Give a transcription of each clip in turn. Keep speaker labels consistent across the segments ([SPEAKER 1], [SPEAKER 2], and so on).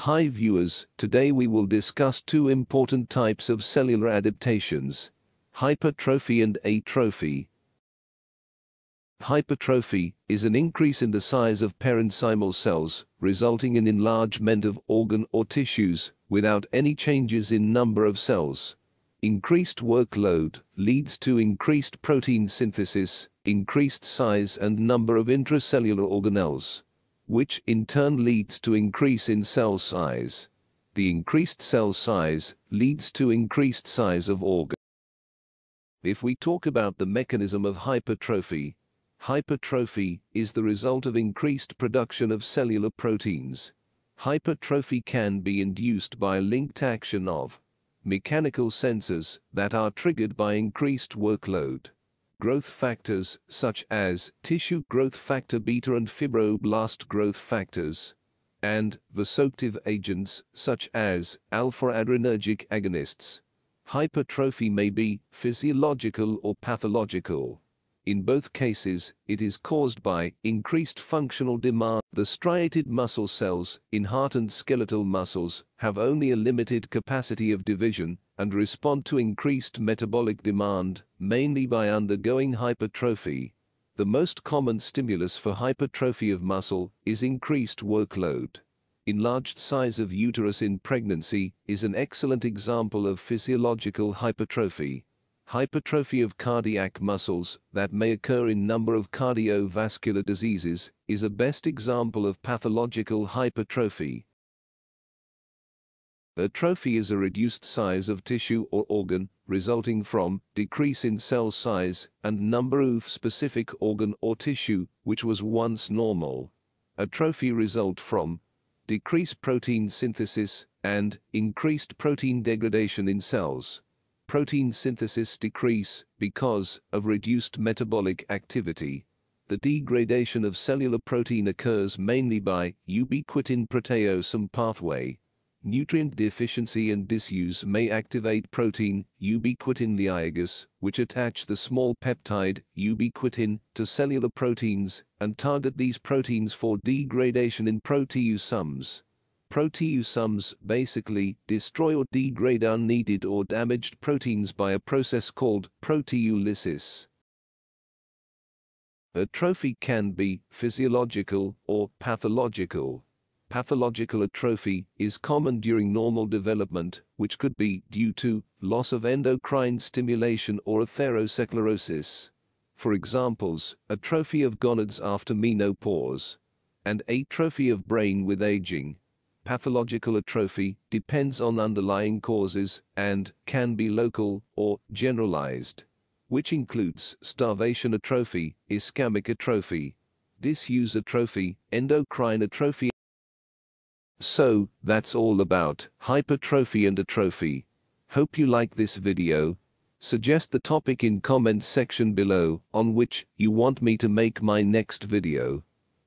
[SPEAKER 1] Hi viewers, today we will discuss two important types of cellular adaptations, hypertrophy and atrophy. Hypertrophy is an increase in the size of parenchymal cells, resulting in enlargement of organ or tissues without any changes in number of cells. Increased workload leads to increased protein synthesis, increased size and number of intracellular organelles which in turn leads to increase in cell size. The increased cell size leads to increased size of organ. If we talk about the mechanism of hypertrophy, hypertrophy is the result of increased production of cellular proteins. Hypertrophy can be induced by linked action of mechanical sensors that are triggered by increased workload growth factors such as tissue growth factor beta and fibroblast growth factors, and vasoactive agents such as alpha-adrenergic agonists. Hypertrophy may be physiological or pathological. In both cases, it is caused by increased functional demand. The striated muscle cells in heart and skeletal muscles have only a limited capacity of division and respond to increased metabolic demand, mainly by undergoing hypertrophy. The most common stimulus for hypertrophy of muscle is increased workload. Enlarged size of uterus in pregnancy is an excellent example of physiological hypertrophy hypertrophy of cardiac muscles that may occur in number of cardiovascular diseases is a best example of pathological hypertrophy. Atrophy is a reduced size of tissue or organ resulting from decrease in cell size and number of specific organ or tissue which was once normal. Atrophy result from decreased protein synthesis and increased protein degradation in cells protein synthesis decrease because of reduced metabolic activity. The degradation of cellular protein occurs mainly by ubiquitin proteasome pathway. Nutrient deficiency and disuse may activate protein ubiquitin ligases, which attach the small peptide ubiquitin to cellular proteins and target these proteins for degradation in proteasomes proteasomes basically destroy or degrade unneeded or damaged proteins by a process called proteolysis. Atrophy can be physiological or pathological. Pathological atrophy is common during normal development, which could be due to loss of endocrine stimulation or atherosclerosis. For examples, atrophy of gonads after menopause, and atrophy of brain with aging, pathological atrophy depends on underlying causes and can be local or generalized, which includes starvation atrophy, ischemic atrophy, disuse atrophy, endocrine atrophy. So, that's all about hypertrophy and atrophy. Hope you like this video. Suggest the topic in comments section below on which you want me to make my next video.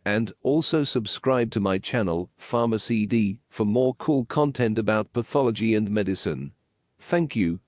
[SPEAKER 1] And also subscribe to my channel, PharmaCD, for more cool content about pathology and medicine. Thank you.